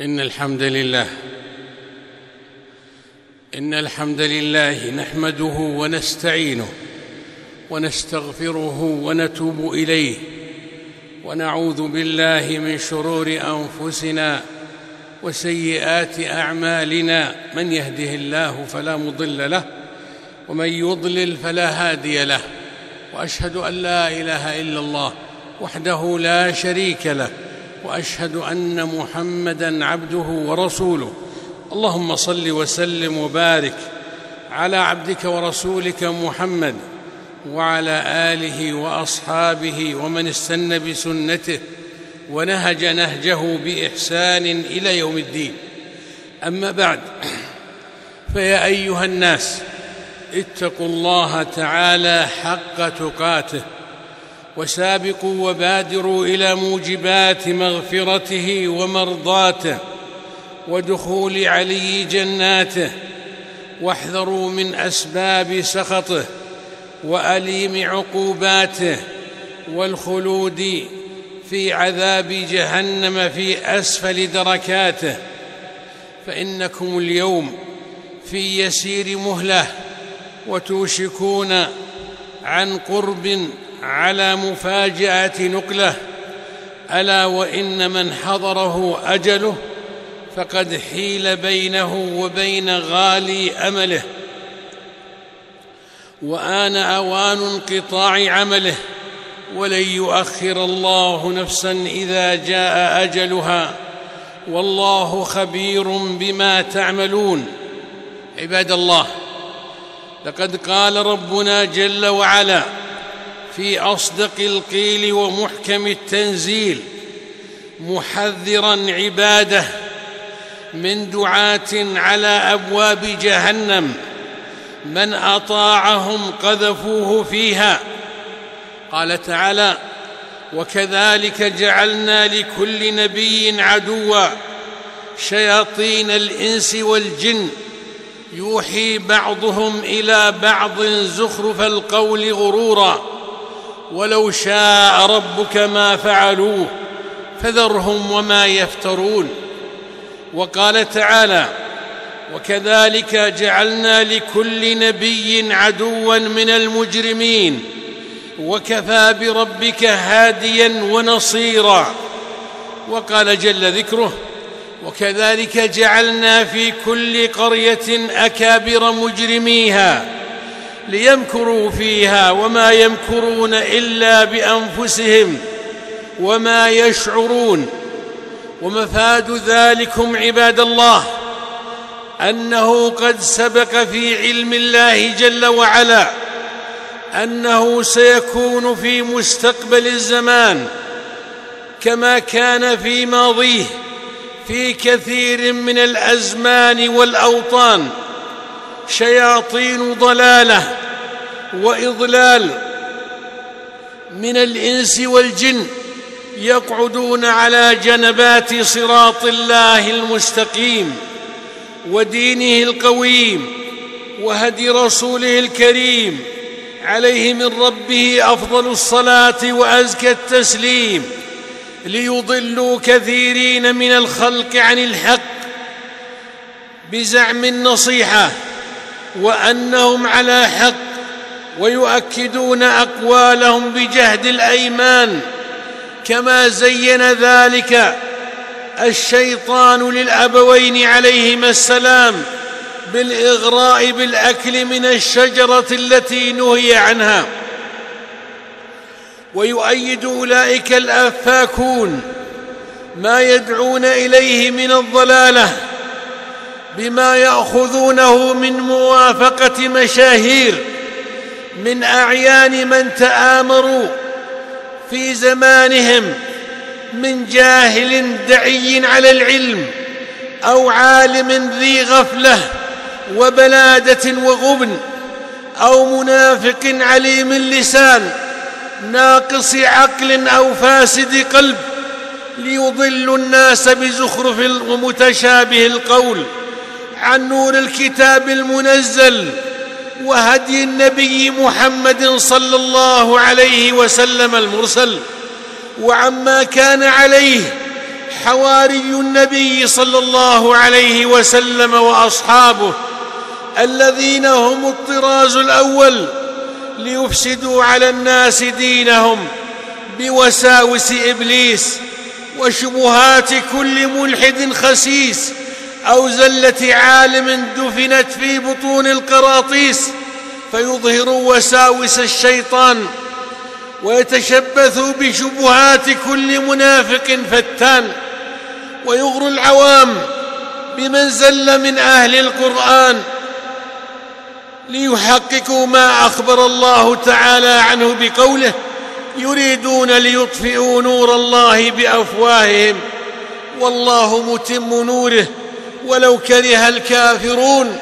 إن الحمد لله. إن الحمد لله نحمده ونستعينه ونستغفره ونتوب إليه. ونعوذ بالله من شرور أنفسنا وسيئات أعمالنا. من يهده الله فلا مضل له ومن يضلل فلا هادي له. وأشهد أن لا إله إلا الله وحده لا شريك له. وأشهد أن محمدا عبده ورسوله. اللهم صل وسلم وبارك على عبدك ورسولك محمد وعلى آله وأصحابه ومن استن بسنته ونهج نهجه بإحسان إلى يوم الدين. أما بعد فيا أيها الناس اتقوا الله تعالى حق تقاته. وسابقوا وبادروا إلى موجبات مغفرته ومرضاته ودخول علي جناته واحذروا من أسباب سخطه وأليم عقوباته والخلود في عذاب جهنم في أسفل دركاته. فإنكم اليوم في يسير مهلة وتوشكون عن قرب على مفاجأة نقلة ألا وإن من حضره أجله فقد حيل بينه وبين غالي أمله. وآن آوان انقطاع عمله ولن يؤخر الله نفسا إذا جاء أجلها. والله خبير بما تعملون. عباد الله لقد قال ربنا جل وعلا في أصدق القيل ومحكم التنزيل محذرا عباده من دعاة على أبواب جهنم من أطاعهم قذفوه فيها. قال تعالى وكذلك جعلنا لكل نبي عدوا شياطين الإنس والجن يوحي بعضهم إلى بعض زخرف القول غرورا. ولو شاء ربك ما فعلوه فذرهم وما يفترون وقال تعالى وكذلك جعلنا لكل نبي عدوا من المجرمين وكفى بربك هاديا ونصيرا وقال جل ذكره وكذلك جعلنا في كل قرية أكابر مجرميها ليمكروا فيها وما يمكرون إلا بأنفسهم وما يشعرون. ومفاد ذلكم عباد الله أنه قد سبق في علم الله جل وعلا أنه سيكون في مستقبل الزمان كما كان في ماضيه في كثير من الأزمان والأوطان. شياطين ضلاله واضلال من الانس والجن يقعدون على جنبات صراط الله المستقيم ودينه القويم وهدي رسوله الكريم عليه من ربه أفضل الصلاة وأزكى التسليم ليضلوا كثيرين من الخلق عن الحق بزعم النصيحة وأنهم على حق ويؤكدون أقوالهم بجهد الأيمان كما زين ذلك الشيطان للأبوين عليهما السلام بالإغراء بالأكل من الشجرة التي نهي عنها. ويؤيد أولئك الآفاكون ما يدعون إليه من الضلالة بما يأخذونه من موافقة مشاهير من أعيان من تآمروا في زمانهم من جاهل دعي على العلم أو عالم ذي غفلة وبلادة وغبن أو منافق عليم اللسان ناقص عقل أو فاسد قلب ليضل الناس بزخرف ومتشابه القول. عن نور الكتاب المنزل وهدي النبي محمد صلى الله عليه وسلم المرسل. وعما كان عليه حواري النبي صلى الله عليه وسلم وأصحابه الذين هم الطراز الأول ليفسدوا على الناس دينهم بوساوس إبليس وشبهات كل ملحد خسيس أو زلة عالم دفنت في بطون القراطيس فيظهروا وساوس الشيطان ويتشبثوا بشبهات كل منافق فتان ويغر العوام بمن زل من أهل القرآن ليحققوا ما أخبر الله تعالى عنه بقوله يريدون ليطفئوا نور الله بأفواههم والله متم نوره ولو كره الكافرون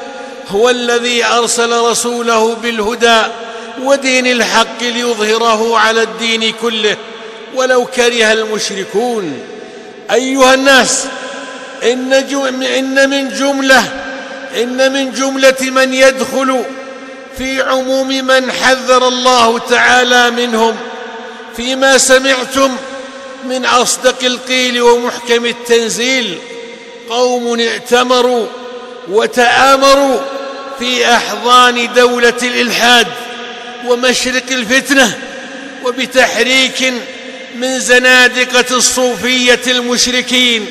هو الذي أرسل رسوله بالهدى ودين الحق ليظهره على الدين كله. ولو كره المشركون. أيها الناس إن, إن من جملة إن من جملة من يدخل في عموم من حذر الله تعالى منهم. فيما سمعتم من أصدق القيل ومحكم التنزيل. قوم ائتمروا وتآمروا في أحضان دولة الإلحاد ومشرق الفتنة وبتحريك من زنادقة الصوفية المشركين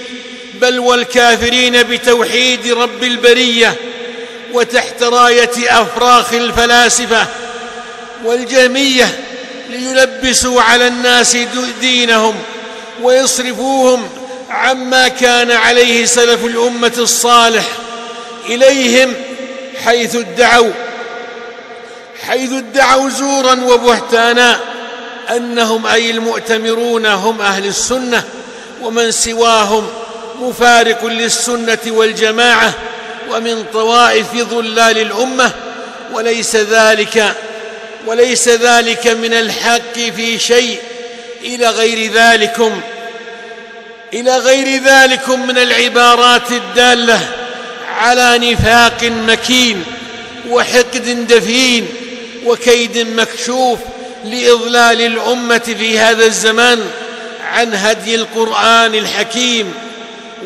بل والكافرين بتوحيد رب البرية وتحت راية أفراخ الفلاسفة والجهميه ليلبسوا على الناس دينهم ويصرفوهم عما كان عليه سلف الأمة الصالح إليهم حيث ادعوا حيث ادعوا زورا وبهتانا أنهم أي المؤتمرون هم أهل السنة ومن سواهم مفارق للسنة والجماعة ومن طوائف ظلال الأمة وليس ذلك وليس ذلك من الحق في شيء إلى غير ذلكم. إلى غير ذلكم من العبارات الدالة على نفاق مكين وحقد دفين وكيد مكشوف لإضلال الأمة في هذا الزمان عن هدي القرآن الحكيم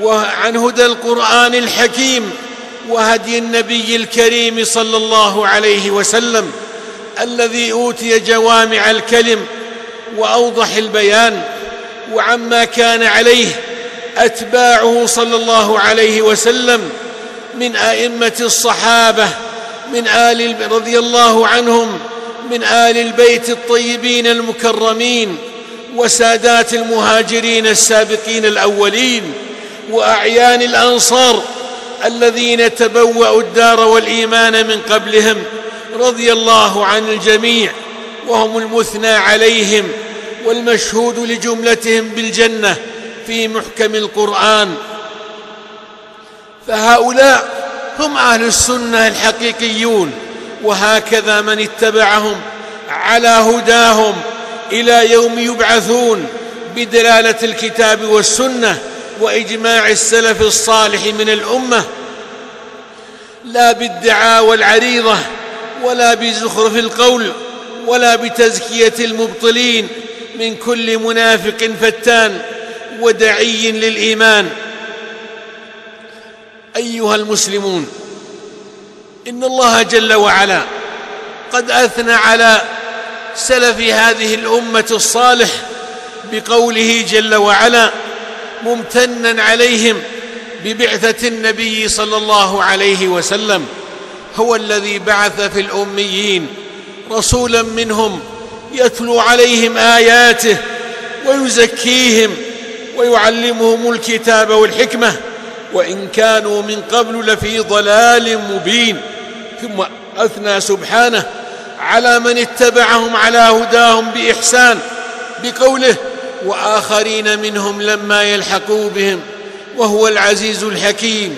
وعن هدى القرآن الحكيم وهدي النبي الكريم صلى الله عليه وسلم الذي أوتي جوامع الكلم وأوضح البيان وعما كان عليه أتباعه صلى الله عليه وسلم من أئمة الصحابة من آل رضي الله عنهم من آل البيت الطيبين المكرمين وسادات المهاجرين السابقين الأولين وأعيان الأنصار الذين تبوأوا الدار والإيمان من قبلهم رضي الله عن الجميع وهم المثنى عليهم والمشهود لجملتهم بالجنة في محكم القرآن. فهؤلاء هم أهل السنة الحقيقيون وهكذا من اتبعهم على هداهم إلى يوم يبعثون بدلالة الكتاب والسنة وإجماع السلف الصالح من الأمة. لا بالدعاوى العريضه ولا بزخرف القول ولا بتزكية المبطلين من كل منافق فتان ودعي للإيمان. أيها المسلمون إن الله جل وعلا قد أثنى على سلف هذه الأمة الصالح بقوله جل وعلا ممتنا عليهم ببعثة النبي صلى الله عليه وسلم هو الذي بعث في الأميين رسولا منهم يتلو عليهم آياته ويزكيهم ويعلمهم الكتاب والحكمة وإن كانوا من قبل لفي ضلال مبين. ثم أثنى سبحانه على من اتبعهم على هداهم بإحسان بقوله وآخرين منهم لما يلحقوا بهم وهو العزيز الحكيم.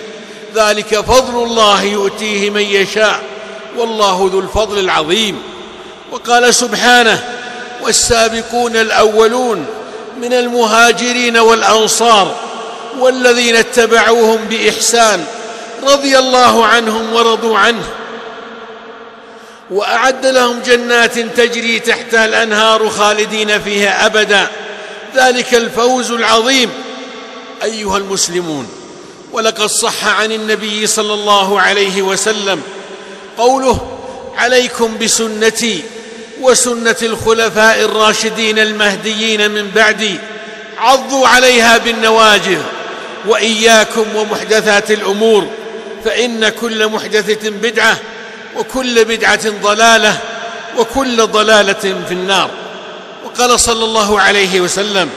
ذلك فضل الله يؤتيه من يشاء والله ذو الفضل العظيم. وقال سبحانه والسابقون الأولون من المهاجرين والأنصار والذين اتبعوهم بإحسان رضي الله عنهم ورضوا عنه. وأعد لهم جنات تجري تحتها الأنهار خالدين فيها أبدا. ذلك الفوز العظيم. أيها المسلمون ولقد صح عن النبي صلى الله عليه وسلم قوله عليكم بسنتي وسنة الخلفاء الراشدين المهديين من بعدي عضوا عليها بالنواجذ وإياكم ومحدثات الأمور فإن كل محدثة بدعة وكل بدعة ضلالة وكل ضلالة في النار. وقال صلى الله عليه وسلم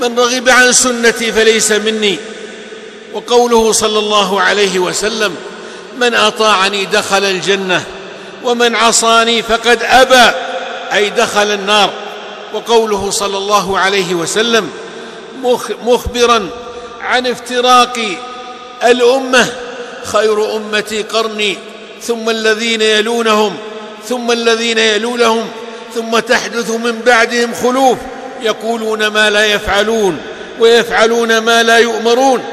من رغب عن سنتي فليس مني. وقوله صلى الله عليه وسلم من أطاعني دخل الجنة ومن عصاني فقد أبى. أي دخل النار. وقوله صلى الله عليه وسلم مخبرا عن افتراق الأمة. خير أمتي قرني ثم الذين يلونهم ثم الذين يلونهم ثم تحدث من بعدهم خلوف. يقولون ما لا يفعلون ويفعلون ما لا يؤمرون.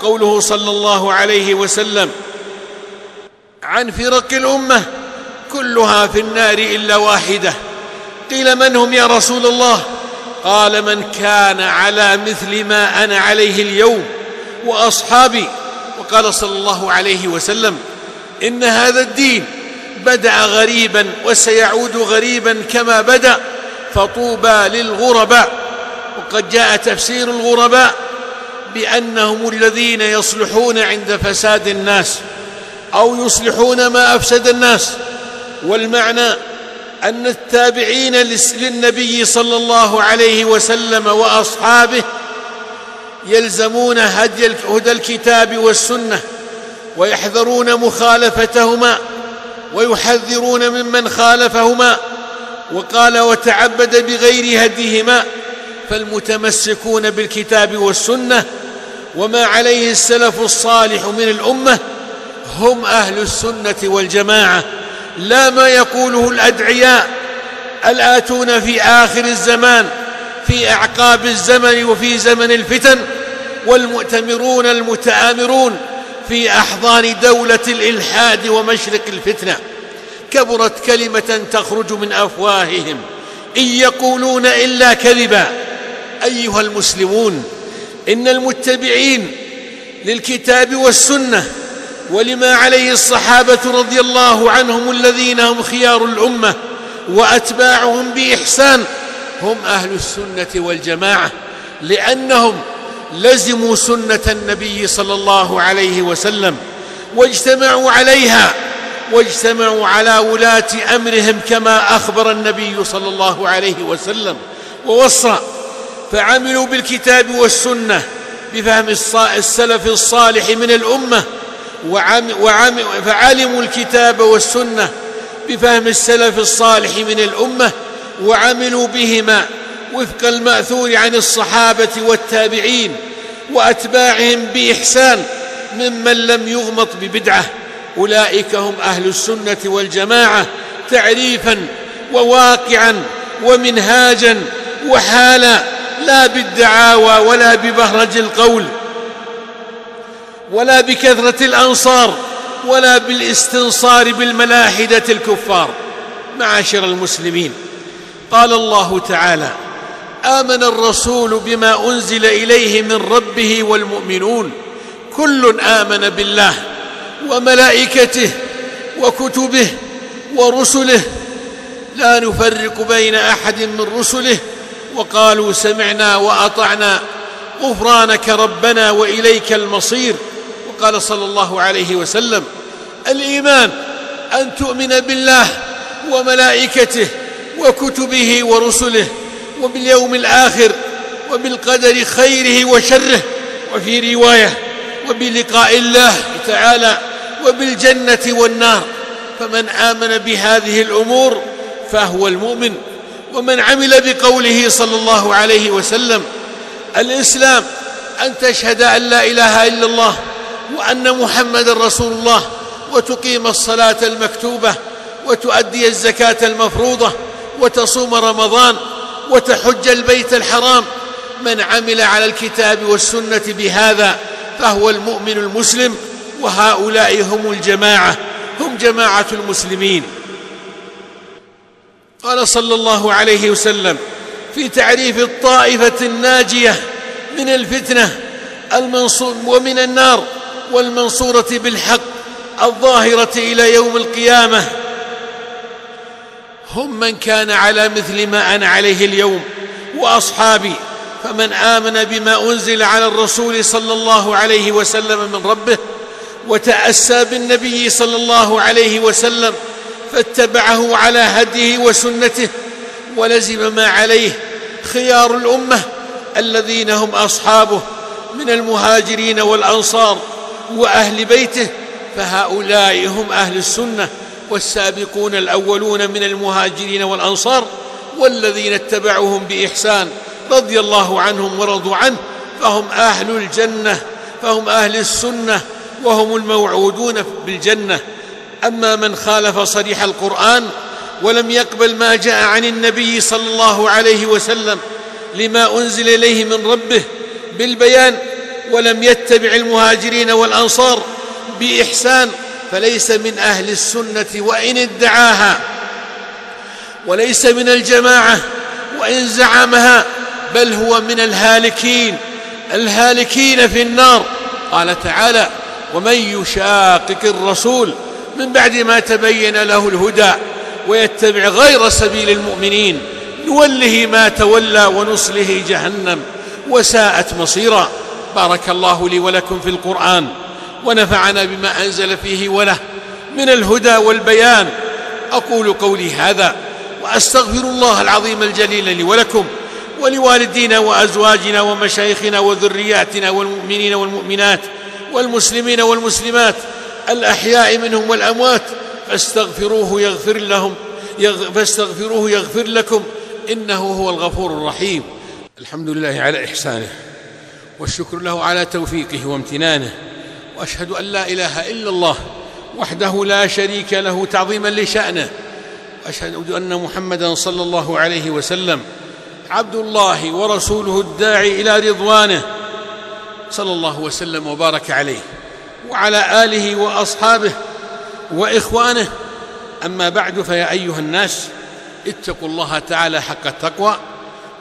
قوله صلى الله عليه وسلم عن فرق الأمة. كلها في النار إلا واحدة. قيل من هم يا رسول الله؟ قال من كان على مثل ما أنا عليه اليوم وأصحابي. وقال صلى الله عليه وسلم إن هذا الدين بدأ غريبا وسيعود غريبا كما بدأ فطوبى للغرباء. وقد جاء تفسير الغرباء بأنهم الذين يصلحون عند فساد الناس أو يصلحون ما أفسد الناس. والمعنى أن التابعين للنبي صلى الله عليه وسلم وأصحابه يلزمون هدي هدى الكتاب والسنة ويحذرون مخالفتهما ويحذرون ممن خالفهما وقال وتعبد بغير هديهما فالمتمسكون بالكتاب والسنة وما عليه السلف الصالح من الأمة هم أهل السنة والجماعة لا ما يقوله الأدعياء الاتون في آخر الزمان في أعقاب الزمن وفي زمن الفتن؟ والمؤتمرون المتآمرون في أحضان دولة الإلحاد ومشرق الفتنة. كبرت كلمة تخرج من أفواههم إن يقولون إلا كذبا. أيها المسلمون إن المتبعين للكتاب والسنة ولما عليه الصحابة رضي الله عنهم الذين هم خيار الأمة وأتباعهم بإحسان هم أهل السنة والجماعة لأنهم لزموا سنة النبي صلى الله عليه وسلم واجتمعوا عليها واجتمعوا على ولاة أمرهم كما أخبر النبي صلى الله عليه وسلم ووصى فعملوا بالكتاب والسنة بفهم السلف الصالح من الأمة وعم وعم فعلموا الكتاب والسنة بفهم السلف الصالح من الأمة وعملوا بهما وفق المأثور عن الصحابة والتابعين وأتباعهم بإحسان ممن لم يغمط ببدعة. أولئك هم أهل السنة والجماعة تعريفا وواقعا ومنهاجا وحالا. لا بالدعاوى ولا ببهرج القول. ولا بكثرة الأنصار ولا بالاستنصار بالملاحدة الكفار. معاشر المسلمين قال الله تعالى آمن الرسول بما أنزل إليه من ربه والمؤمنون كل آمن بالله وملائكته وكتبه ورسله. لا نفرق بين أحد من رسله وقالوا سمعنا وأطعنا غفرانك ربنا وإليك المصير. قال صلى الله عليه وسلم الإيمان أن تؤمن بالله وملائكته وكتبه ورسله وباليوم الآخر وبالقدر خيره وشره وفي رواية وبلقاء الله تعالى وبالجنة والنار فمن آمن بهذه الأمور فهو المؤمن ومن عمل بقوله صلى الله عليه وسلم الإسلام أن تشهد أن لا إله إلا الله وأن محمدا رسول الله وتقيم الصلاة المكتوبة وتؤدي الزكاة المفروضة وتصوم رمضان وتحج البيت الحرام. من عمل على الكتاب والسنة بهذا فهو المؤمن المسلم وهؤلاء هم الجماعة هم جماعة المسلمين. قال صلى الله عليه وسلم في تعريف الطائفة الناجية من الفتنة المنصور ومن النار والمنصورة بالحق الظاهرة إلى يوم القيامة. هم من كان على مثل ما أنا عليه اليوم وأصحابي فمن آمن بما أنزل على الرسول صلى الله عليه وسلم من ربه وتأسى بالنبي صلى الله عليه وسلم فاتبعه على هديه وسنته ولزم ما عليه خيار الأمة الذين هم أصحابه من المهاجرين والأنصار. وأهل بيته فهؤلاء هم أهل السنة والسابقون الأولون من المهاجرين والأنصار والذين اتبعوهم بإحسان رضي الله عنهم ورضوا عنه فهم أهل الجنة فهم أهل السنة وهم الموعودون بالجنة. أما من خالف صريح القرآن ولم يقبل ما جاء عن النبي صلى الله عليه وسلم لما أنزل إليه من ربه بالبيان ولم يتبع المهاجرين والأنصار بإحسان فليس من أهل السنة وإن ادعاها وليس من الجماعة وإن زعمها بل هو من الهالكين الهالكين في النار. قال تعالى ومن يشاقق الرسول من بعد ما تبين له الهدى ويتبع غير سبيل المؤمنين نوله ما تولى ونصله جهنم وساءت مصيرا. بارك الله لي ولكم في القرآن ونفعنا بما أنزل فيه وله من الهدى والبيان. أقول قولي هذا وأستغفر الله العظيم الجليل لي ولكم ولوالدينا وأزواجنا ومشايخنا وذرياتنا والمؤمنين والمؤمنات والمسلمين والمسلمات الأحياء منهم والأموات. فاستغفروه يغفر لهم فاستغفروه يغفر لكم إنه هو الغفور الرحيم. الحمد لله على إحسانه. والشكر له على توفيقه وامتنانه وأشهد أن لا إله إلا الله وحده لا شريك له تعظيما لشأنه وأشهد أن محمدا صلى الله عليه وسلم عبد الله ورسوله الداعي إلى رضوانه صلى الله وسلم وبارك عليه وعلى آله وأصحابه وإخوانه. أما بعد فيا أيها الناس اتقوا الله تعالى حق التقوى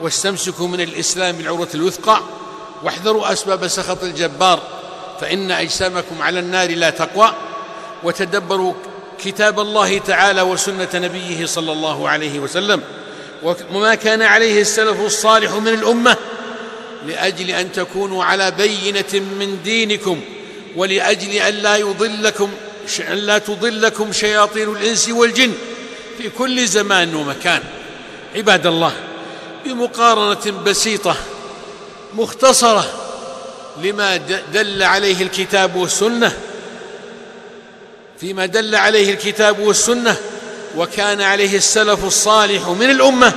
واستمسكوا من الإسلام العروة الوثقى واحذروا أسباب سخط الجبار فإن أجسامكم على النار لا تقوى وتدبروا كتاب الله تعالى وسنة نبيه صلى الله عليه وسلم. وما كان عليه السلف الصالح من الأمة لأجل أن تكونوا على بينة من دينكم ولأجل أن لا يضلكم أن لا تضلكم شياطين الإنس والجن في كل زمان ومكان. عباد الله بمقارنة بسيطة مختصرة لما دل عليه الكتاب والسنة فيما دل عليه الكتاب والسنة وكان عليه السلف الصالح من الأمة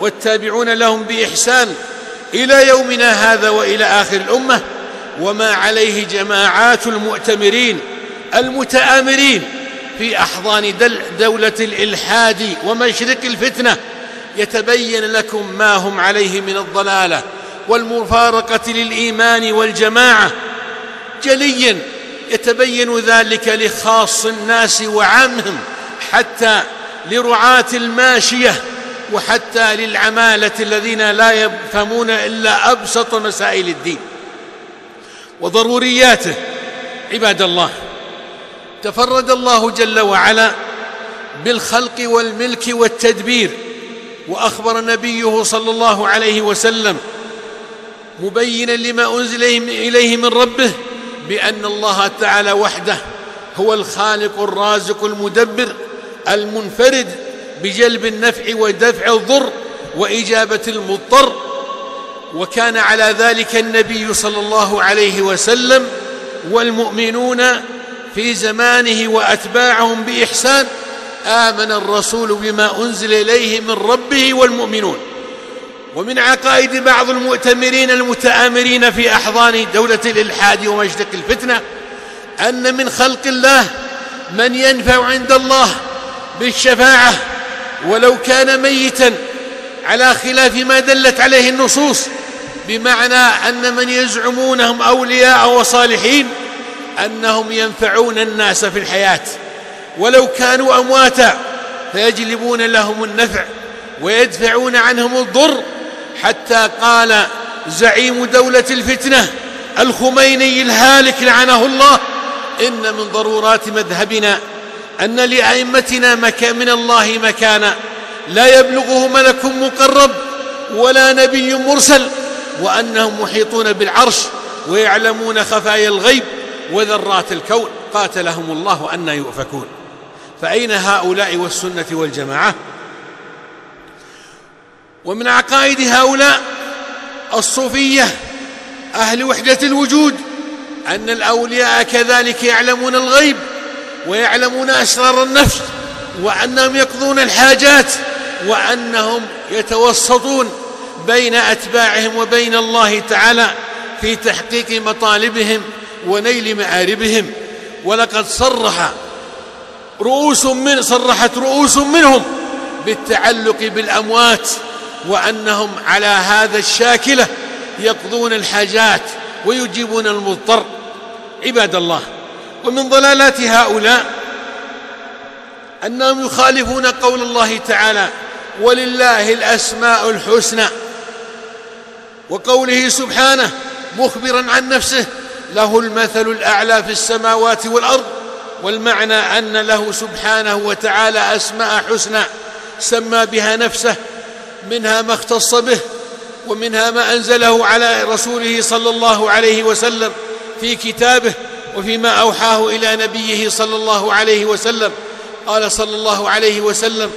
والتابعون لهم بإحسان إلى يومنا هذا وإلى آخر الأمة وما عليه جماعات المؤتمرين المتآمرين في أحضان دولة الإلحاد ومشرق الفتنة يتبين لكم ما هم عليه من الضلالة. والمفارقة للإيمان والجماعة. جليا يتبين ذلك لخاص الناس وعامهم حتى لرعاة الماشية وحتى للعمالة الذين لا يفهمون إلا أبسط مسائل الدين. وضرورياته عباد الله تفرد الله جل وعلا بالخلق والملك والتدبير. وأخبر نبيه صلى الله عليه وسلم مبينا لما أنزل اليه من ربه بأن الله تعالى وحده هو الخالق الرازق المدبر المنفرد بجلب النفع ودفع الضر وإجابة المضطر. وكان على ذلك النبي صلى الله عليه وسلم والمؤمنون في زمانه وأتباعهم بإحسان آمن الرسول بما أنزل إليه من ربه والمؤمنون. ومن عقائد بعض المؤتمرين المتآمرين في أحضان دولة الإلحاد ومشرق الفتنة أن من خلق الله من ينفع عند الله بالشفاعة ولو كان ميتا على خلاف ما دلت عليه النصوص بمعنى أن من يزعمونهم أولياء وصالحين أنهم ينفعون الناس في الحياة ولو كانوا أمواتا فيجلبون لهم النفع ويدفعون عنهم الضر حتى قال زعيم دولة الفتنة الخميني الهالك لعنه الله إن من ضرورات مذهبنا أن لأئمتنا من الله مكانا. لا يبلغه ملك مقرب ولا نبي مرسل وأنهم محيطون بالعرش ويعلمون خفايا الغيب وذرات الكون. قاتلهم الله أن يؤفكون. فأين هؤلاء والسنة والجماعة؟ ومن عقائد هؤلاء الصوفية أهل وحدة الوجود أن الأولياء كذلك يعلمون الغيب ويعلمون أسرار النفس وأنهم يقضون الحاجات وأنهم يتوسطون بين أتباعهم وبين الله تعالى في تحقيق مطالبهم ونيل مآربهم ولقد صرح رؤوس من صرحت رؤوس منهم بالتعلق بالأموات وأنهم على هذا الشاكلة يقضون الحاجات ويجيبون المضطر. عباد الله ومن ضلالات هؤلاء أنهم يخالفون قول الله تعالى ولله الأسماء الحسنى وقوله سبحانه مخبرا عن نفسه له المثل الأعلى في السماوات والأرض والمعنى أن له سبحانه وتعالى أسماء حسنى سمى بها نفسه منها ما اختص به ومنها ما أنزله على رسوله صلى الله عليه وسلم في كتابه وفيما أوحاه إلى نبيه صلى الله عليه وسلم. قال صلى الله عليه وسلم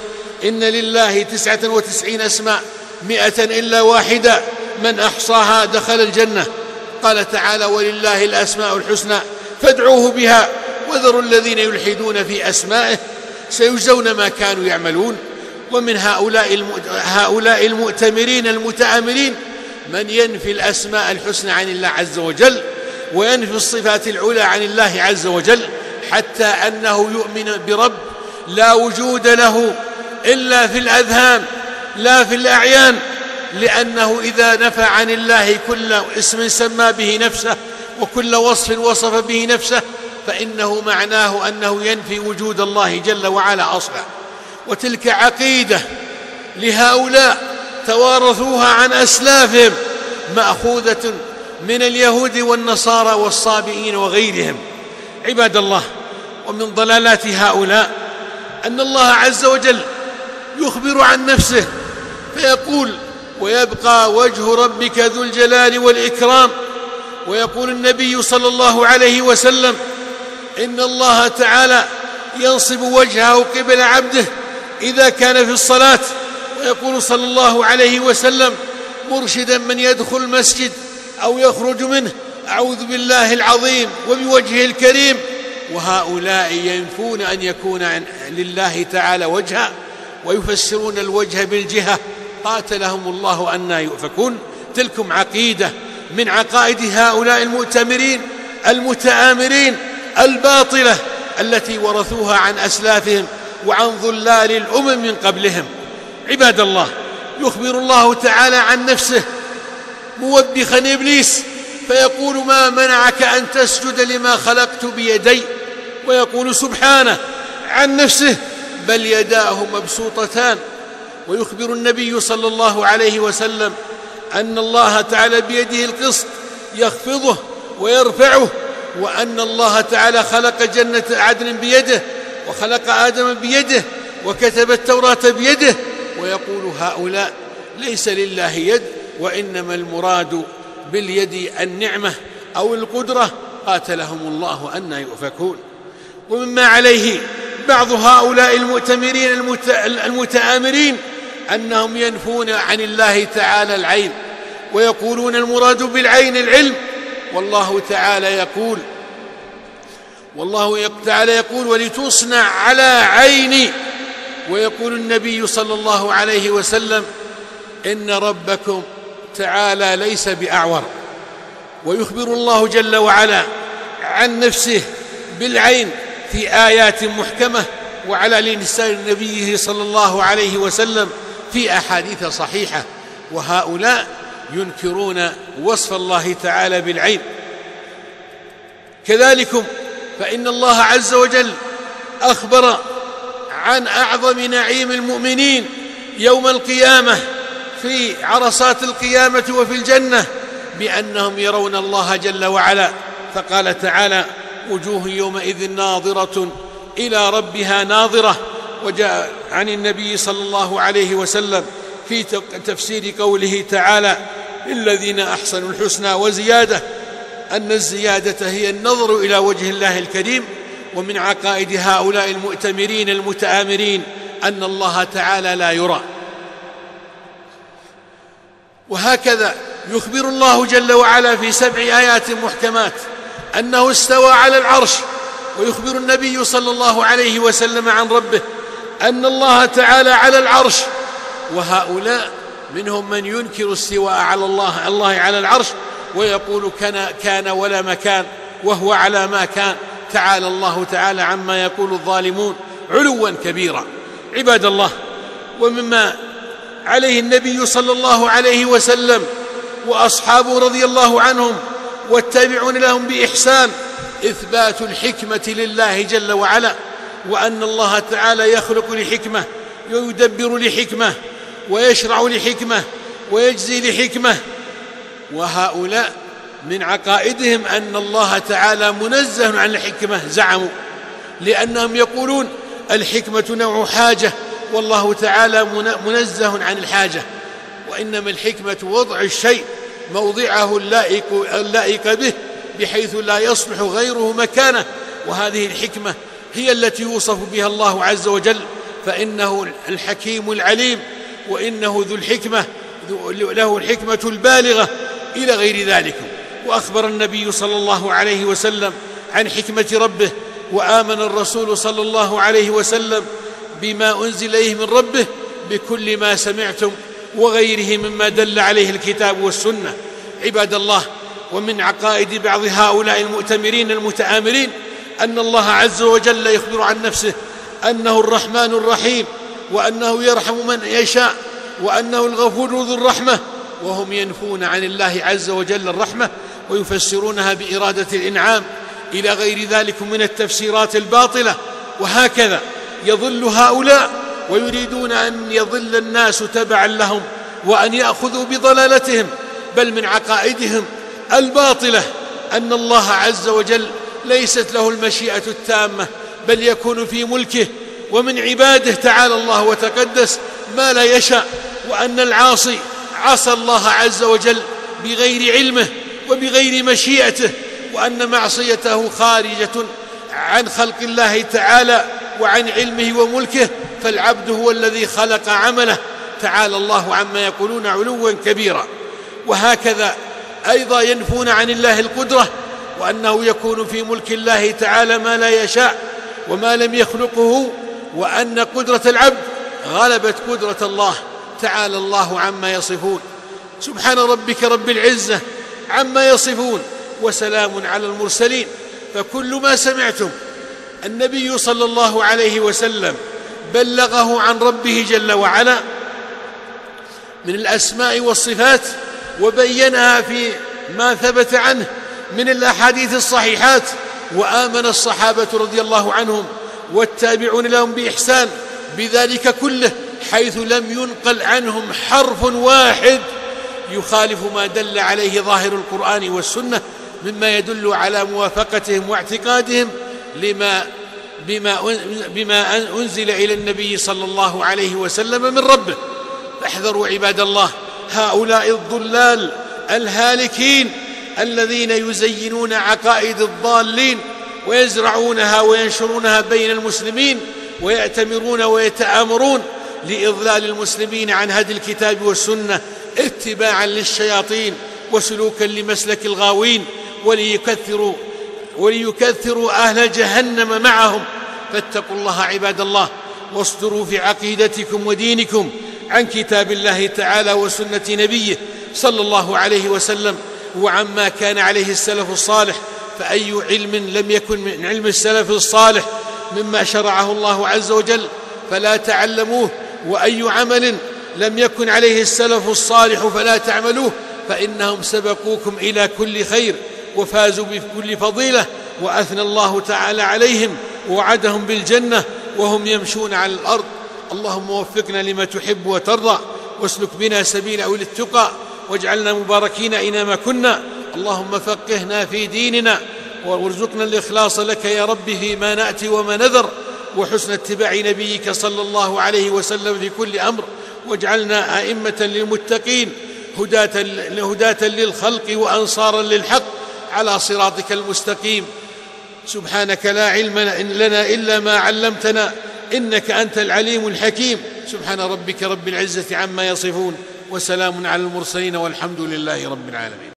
إن لله تسعة وتسعين اسماء مئة إلا واحدة من أحصاها دخل الجنة. قال تعالى ولله الأسماء الحسنى فادعوه بها وذروا الذين يلحدون في أسمائه سيجزون ما كانوا يعملون. ومن هؤلاء هؤلاء المؤتمرين المتآمرين من ينفي الأسماء الحسنى عن الله عز وجل وينفي الصفات العلى عن الله عز وجل حتى أنه يؤمن برب لا وجود له إلا في الأذهان لا في الأعيان لأنه إذا نفى عن الله كل اسم سمى به نفسه وكل وصف وصف به نفسه فإنه معناه أنه ينفي وجود الله جل وعلا أصلا. وتلك عقيدة لهؤلاء توارثوها عن أسلافهم مأخوذة من اليهود والنصارى والصابئين وغيرهم. عباد الله ومن ضلالات هؤلاء أن الله عز وجل يخبر عن نفسه فيقول ويبقى وجه ربك ذو الجلال والإكرام ويقول النبي صلى الله عليه وسلم إن الله تعالى ينصب وجهه قبل عبده إذا كان في الصلاة ويقول صلى الله عليه وسلم مرشدا من يدخل المسجد أو يخرج منه أعوذ بالله العظيم وبوجهه الكريم. وهؤلاء ينفون أن يكون لله تعالى وجها ويفسرون الوجه بالجهة. قاتلهم الله أنا يؤفكون. تلكم عقيدة من عقائد هؤلاء المؤتمرين المتآمرين الباطلة التي ورثوها عن أسلافهم. وعن ظلال الأمم من قبلهم. عباد الله يخبر الله تعالى عن نفسه. موبخا إبليس فيقول ما منعك أن تسجد لما خلقت بيدي؟ ويقول سبحانه عن نفسه بل يداه مبسوطتان. ويخبر النبي صلى الله عليه وسلم أن الله تعالى بيده القسط يخفضه ويرفعه وأن الله تعالى خلق جنة عدن بيده وخلق آدم بيده وكتب التوراة بيده ويقول هؤلاء ليس لله يد وإنما المراد باليد النعمة أو القدرة قاتلهم الله أن يؤفكون. ومما عليه بعض هؤلاء المؤتمرين المتآمرين أنهم ينفون عن الله تعالى العين ويقولون المراد بالعين العلم. والله تعالى يقول والله تعالى يقول ولتصنع على عيني ويقول النبي صلى الله عليه وسلم إن ربكم تعالى ليس بأعور ويخبر الله جل وعلا عن نفسه بالعين في آيات محكمة وعلى لسان نبيه صلى الله عليه وسلم في أحاديث صحيحة وهؤلاء ينكرون وصف الله تعالى بالعين. كذلكم فإن الله عز وجل أخبر عن أعظم نعيم المؤمنين يوم القيامة في عرصات القيامة وفي الجنة بأنهم يرون الله جل وعلا. فقال تعالى وجوه يومئذ ناظرة إلى ربها ناظرة. وجاء عن النبي صلى الله عليه وسلم في تفسير قوله تعالى للذين أحسنوا الحسنى وزيادة أن الزيادة هي النظر إلى وجه الله الكريم ومن عقائد هؤلاء المؤتمرين المتآمرين أن الله تعالى لا يرى. وهكذا يخبر الله جل وعلا في سبع آيات محكمات أنه استوى على العرش ويخبر النبي صلى الله عليه وسلم عن ربه أن الله تعالى على العرش. وهؤلاء منهم من ينكر استواء على الله الله على العرش ويقول كان كان ولا مكان وهو على ما كان. تعالى الله تعالى عما يقول الظالمون علوا كبيرا. عباد الله ومما عليه النبي صلى الله عليه وسلم وأصحابه رضي الله عنهم والتابعون لهم بإحسان إثبات الحكمة لله جل وعلا وأن الله تعالى يخلق لحكمة ويدبر لحكمة ويشرع لحكمة ويجزي لحكمة وهؤلاء من عقائدهم أن الله تعالى منزه عن الحكمة زعموا لأنهم يقولون الحكمة نوع حاجة والله تعالى منزه عن الحاجة وإنما الحكمة وضع الشيء موضعه اللائق, اللائق به بحيث لا يصلح غيره مكانه وهذه الحكمة هي التي يوصف بها الله عز وجل فإنه الحكيم العليم وإنه ذو الحكمة له الحكمة البالغة إلى غير ذلك. وأخبر النبي صلى الله عليه وسلم عن حكمة ربه وآمن الرسول صلى الله عليه وسلم بما أنزل إليه من ربه بكل ما سمعتم وغيره مما دل عليه الكتاب والسنة. عباد الله ومن عقائد بعض هؤلاء المؤتمرين المتآمرين أن الله عز وجل يخبر عن نفسه أنه الرحمن الرحيم وأنه يرحم من يشاء وأنه الغفور ذو الرحمة وهم ينفون عن الله عز وجل الرحمة ويفسرونها بإرادة الإنعام إلى غير ذلك من التفسيرات الباطلة. وهكذا يضل هؤلاء ويريدون أن يضل الناس تبعا لهم وأن يأخذوا بضلالتهم. بل من عقائدهم الباطلة أن الله عز وجل ليست له المشيئة التامة بل يكون في ملكه. ومن عباده تعالى الله وتقدس ما لا يشاء وأن العاصي عصى الله عز وجل بغير علمه وبغير مشيئته وأن معصيته خارجة عن خلق الله تعالى وعن علمه وملكه فالعبد هو الذي خلق عمله. تعالى الله عما يقولون علوا كبيرا. وهكذا أيضا ينفون عن الله القدرة وأنه يكون في ملك الله تعالى ما لا يشاء وما لم يخلقه وأن قدرة العبد غلبت قدرة الله. تعالى الله عما يصفون. سبحان ربك رب العزة عما يصفون وسلام على المرسلين. فكل ما سمعتم النبي صلى الله عليه وسلم بلغه عن ربه جل وعلا من الأسماء والصفات وبينها في ما ثبت عنه من الأحاديث الصحيحات. وآمن الصحابة رضي الله عنهم والتابعون لهم بإحسان بذلك كله. حيث لم ينقل عنهم حرف واحد يخالف ما دل عليه ظاهر القرآن والسنة مما يدل على موافقتهم واعتقادهم لما بما بما أنزل إلى النبي صلى الله عليه وسلم من ربه. فاحذروا عباد الله هؤلاء الضلال الهالكين الذين يزينون عقائد الضالين ويزرعونها وينشرونها بين المسلمين ويأتمرون ويتآمرون. لإضلال المسلمين عن هدي الكتاب والسنة اتباعا للشياطين وسلوكا لمسلك الغاوين وليكثروا وليكثروا أهل جهنم معهم. فاتقوا الله عباد الله واصدروا في عقيدتكم ودينكم عن كتاب الله تعالى وسنة نبيه صلى الله عليه وسلم وعما كان عليه السلف الصالح فأي علم لم يكن من علم السلف الصالح مما شرعه الله عز وجل فلا تعلموه. وأي عمل لم يكن عليه السلف الصالح فلا تعملوه فإنهم سبقوكم إلى كل خير وفازوا بكل فضيلة وأثنى الله تعالى عليهم ووعدهم بالجنة وهم يمشون على الأرض. اللهم وفقنا لما تحب وترضى واسلك بنا سبيل أولي التقى واجعلنا مباركين اينما كنا. اللهم فقهنا في ديننا وارزقنا الإخلاص لك يا رب فيما نأتي وما نذر. وحسن اتباع نبيك صلى الله عليه وسلم في كل أمر واجعلنا أئمة للمتقين هداة, للخلق وأنصارا للحق على صراطك المستقيم. سبحانك لا علم لنا إلا ما علمتنا إنك أنت العليم الحكيم. سبحان ربك رب العزة عما يصفون وسلام على المرسلين والحمد لله رب العالمين.